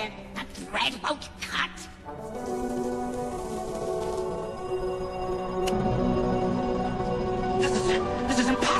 The thread won't cut. This is, this is impossible!